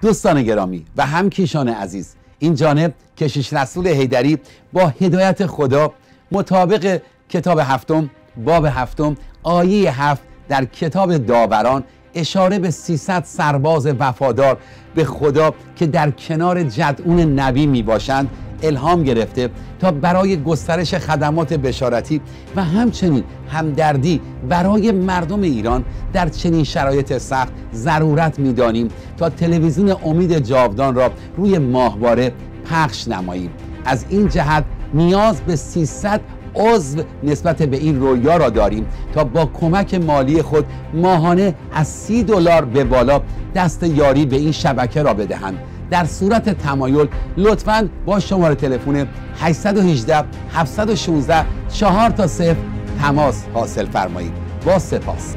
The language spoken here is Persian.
دوستان گرامی و همکیشان عزیز این جانب کشیش رسول هیدری با هدایت خدا مطابق کتاب هفتم باب هفتم آیه هفت در کتاب داوران اشاره به 300 سرباز وفادار به خدا که در کنار جدعون نبی می باشند الهام گرفته تا برای گسترش خدمات بشارتی و همچنین همدردی برای مردم ایران در چنین شرایط سخت ضرورت می‌دانیم تا تلویزیون امید جاودان را روی ماهواره پخش نماییم. از این جهت نیاز به 300 عضو نسبت به این رویا را داریم تا با کمک مالی خود ماهانه از سی دلار به بالا دست یاری به این شبکه را بدهند. در صورت تمایل. لطفا با شماره تلفن 818 716 4 تا 0 تماس حاصل فرمایید. با سپاس.